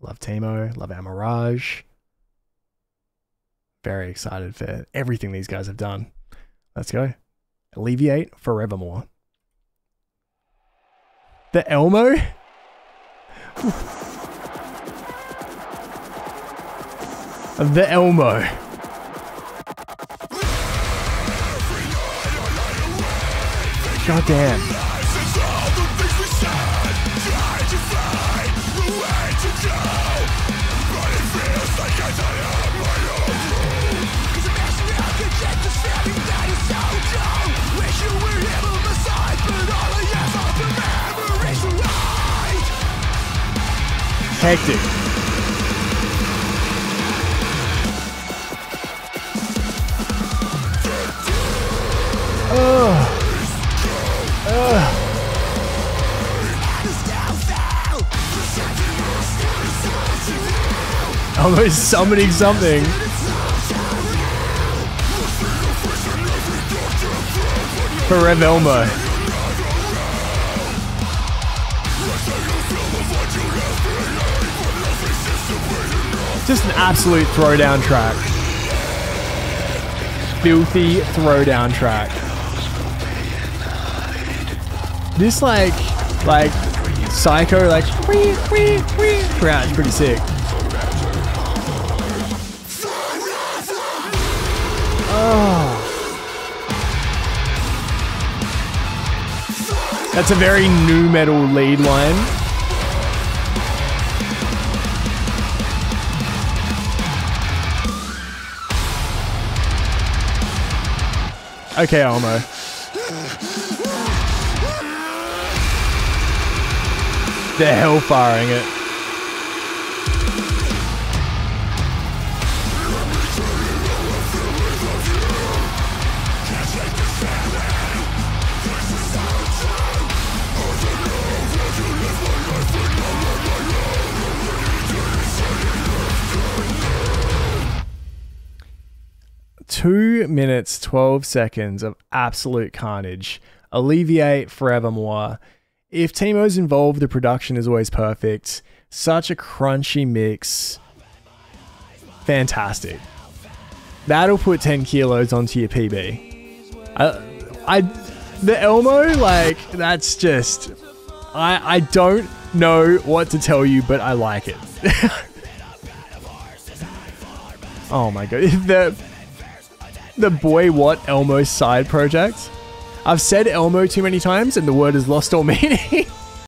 Love Teemo. Love our Mirage. Very excited for everything these guys have done. Let's go. Alleviate forevermore. The Elmo? the Elmo. God damn. Hectic. Ugh. Ugh. Almost summoning something. Forever Elmo. Just an absolute throwdown track. Filthy throwdown track. This like, like, psycho, like, wee, pretty sick. Oh. That's a very nu metal lead line. Okay, Elmo. They're hellfiring it. Two minutes, 12 seconds of absolute carnage. Alleviate forevermore. If Teemo's involved, the production is always perfect. Such a crunchy mix. Fantastic. That'll put 10 kilos onto your PB. I, I, the Elmo, like, that's just. I, I don't know what to tell you, but I like it. oh my god. The, the boy what Elmo side project. I've said Elmo too many times and the word has lost all meaning.